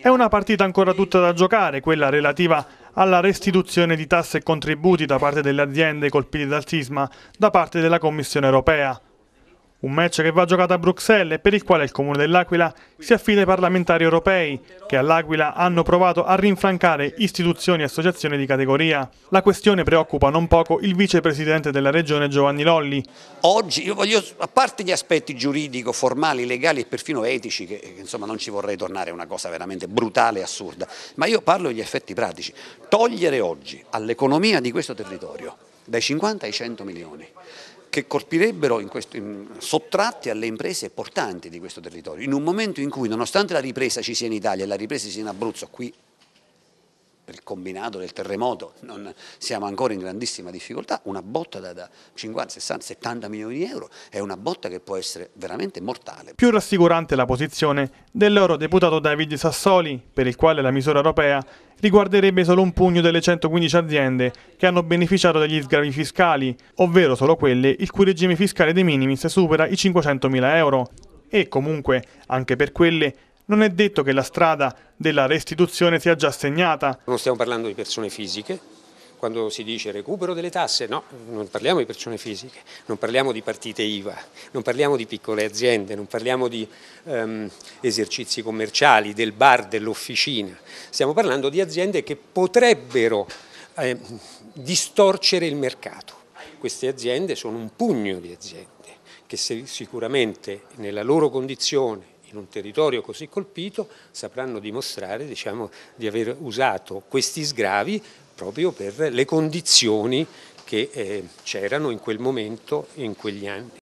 È una partita ancora tutta da giocare, quella relativa alla restituzione di tasse e contributi da parte delle aziende colpite dal sisma da parte della Commissione europea. Un match che va giocato a Bruxelles e per il quale il Comune dell'Aquila si affida ai parlamentari europei, che all'Aquila hanno provato a rinfrancare istituzioni e associazioni di categoria. La questione preoccupa non poco il vicepresidente della regione Giovanni Lolli. Oggi, io voglio, a parte gli aspetti giuridico, formali, legali e perfino etici, che insomma non ci vorrei tornare, è una cosa veramente brutale e assurda, ma io parlo degli effetti pratici. Togliere oggi all'economia di questo territorio dai 50 ai 100 milioni che colpirebbero in questo, in, sottratti alle imprese portanti di questo territorio, in un momento in cui nonostante la ripresa ci sia in Italia e la ripresa sia in Abruzzo, qui il combinato del terremoto non siamo ancora in grandissima difficoltà, una botta da, da 50, 60, 70 milioni di euro è una botta che può essere veramente mortale. Più rassicurante la posizione dell'eurodeputato David Sassoli, per il quale la misura europea riguarderebbe solo un pugno delle 115 aziende che hanno beneficiato degli sgravi fiscali, ovvero solo quelle il cui regime fiscale de minimis supera i 500.000 euro. E comunque, anche per quelle, non è detto che la strada della restituzione sia già segnata. Non stiamo parlando di persone fisiche, quando si dice recupero delle tasse, no, non parliamo di persone fisiche, non parliamo di partite IVA, non parliamo di piccole aziende, non parliamo di um, esercizi commerciali, del bar, dell'officina, stiamo parlando di aziende che potrebbero eh, distorcere il mercato. Queste aziende sono un pugno di aziende che sicuramente nella loro condizione in un territorio così colpito sapranno dimostrare diciamo, di aver usato questi sgravi proprio per le condizioni che eh, c'erano in quel momento in quegli anni.